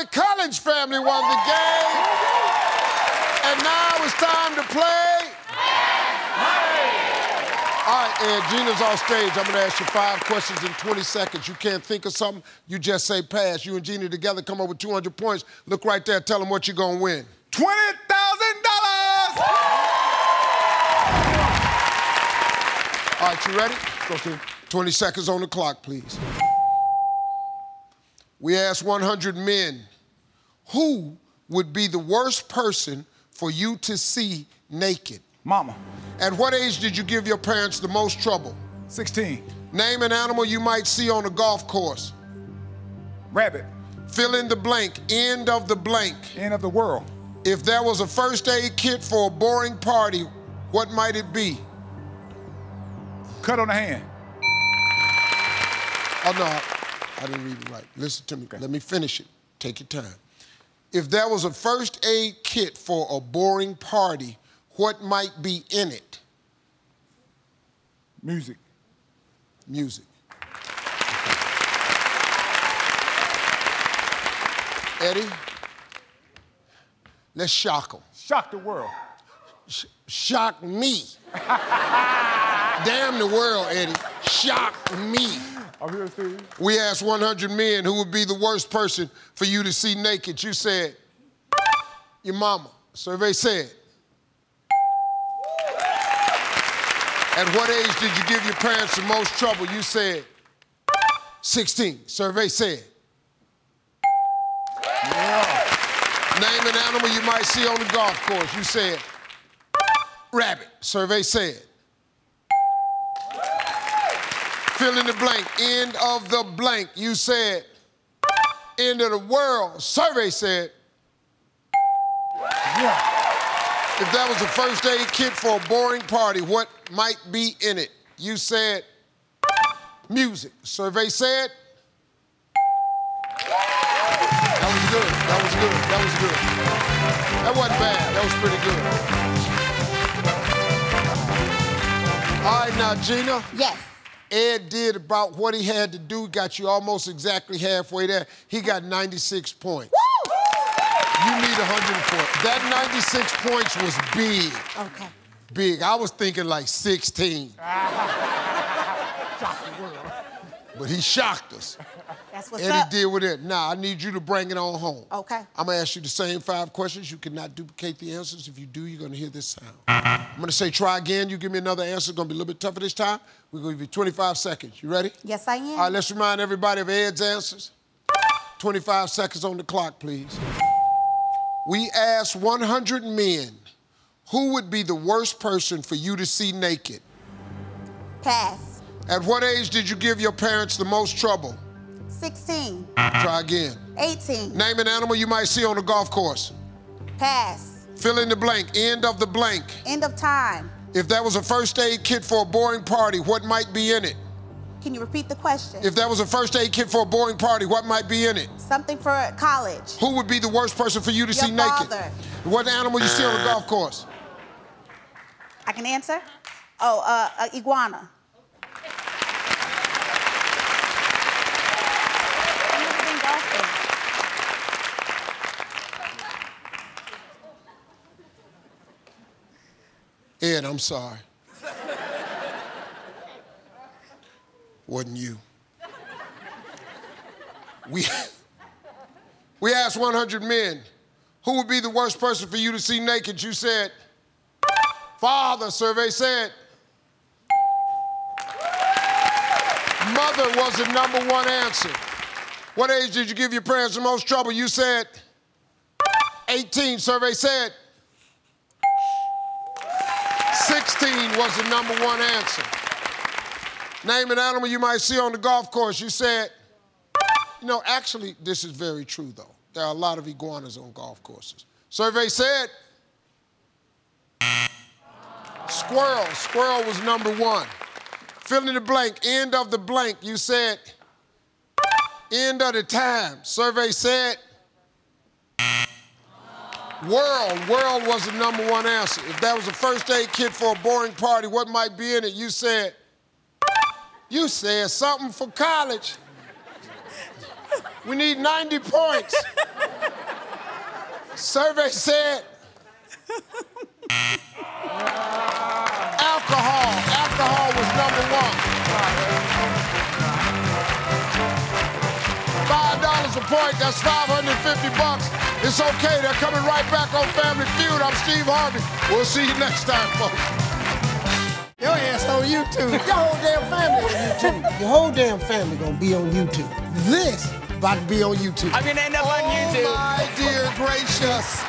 Everybody College family won the game. And now it's time to play. All right, Ed, Jeanna's on stage. I'm gonna ask you five questions in 20 seconds. You can't think of something, you just say pass. You and Gina together come up with 200 points. Look right there, tell them what you're gonna win. $20,000! All right, you ready? Go through. 20 seconds on the clock, please. We asked 100 men, who would be the worst person for you to see naked? Mama. At what age did you give your parents the most trouble? 16. Name an animal you might see on a golf course. Rabbit. Fill in the blank, end of the blank. End of the world. If there was a first aid kit for a boring party, what might it be? Cut on the hand. Oh, no, I, I didn't read it right. Listen to me. Let me finish it. Take your time. If there was a first aid kit for a boring party, what might be in it? Music. Music. Eddie, let's shock them. Shock the world. Sh- shock me. Damn the world, Eddie. Shock me. I'm here, Steve. We asked 100 men who would be the worst person for you to see naked. You said, your mama. Survey said. At what age did you give your parents the most trouble? You said 16. Survey said. Yeah. Name an animal you might see on the golf course. You said rabbit. Survey said. Fill in the blank. End of the blank. You said end of the world. Survey said. Yeah. If that was a first aid kit for a boring party, what might be in it? You said music. Survey said. That was good. That was good. That was good. That wasn't bad. That was pretty good. All right, now, Jeanna. Yes. Ed did about what he had to do, got you almost exactly halfway there. He got 96 points. Woo! You need 100 points. That 96 points was big. Okay. Big. I was thinking like 16. Shock the world. But he shocked us. That's what's Eddie up. did with it. Now, I need you to bring it on home. Okay. I'm going to ask you the same five questions. You cannot duplicate the answers. If you do, you're going to hear this sound. I'm going to say try again. You give me another answer. It's going to be a little bit tougher this time. We're going to give you 25 seconds. You ready? Yes, I am. All right, let's remind everybody of Ed's answers. 25 seconds on the clock, please. We asked 100 men who would be the worst person for you to see naked. Pass. At what age did you give your parents the most trouble? 16. Try again. 18. Name an animal you might see on a golf course. Pass. Fill in the blank. End of the blank. End of time. If that was a first aid kit for a boring party, what might be in it? Can you repeat the question? If that was a first aid kit for a boring party, what might be in it? Something for college. Who would be the worst person for you to Your see naked? What animal you see on a golf course? I can answer? Oh, uh, uh, iguana. Ed, I'm sorry. Wasn't you. We, we asked 100 men, who would be the worst person for you to see naked? You said, father, survey said. Mother was the number one answer. What age did you give your parents the most trouble? You said 18, survey said. 16 was the number one answer. Name an animal you might see on the golf course. You said, you know, actually, this is very true, though. There are a lot of iguanas on golf courses. Survey said, squirrel. Squirrel was number one. Fill in the blank, end of the blank. You said, end of the time. Survey said, World. World was the number one answer. If that was a first aid kit for a boring party, what might be in it? You said, you said something for college. We need 90 points. Survey said alcohol. Alcohol was number one. Five dollars a point, that's 550 bucks. It's okay, they're coming right back on Family Feud. I'm Steve Harvey. We'll see you next time, folks. Your ass on YouTube. Your whole damn family on YouTube. Your whole damn family gonna be on YouTube. This about to be on YouTube. I'm gonna end up on Oh YouTube. my dear gracious.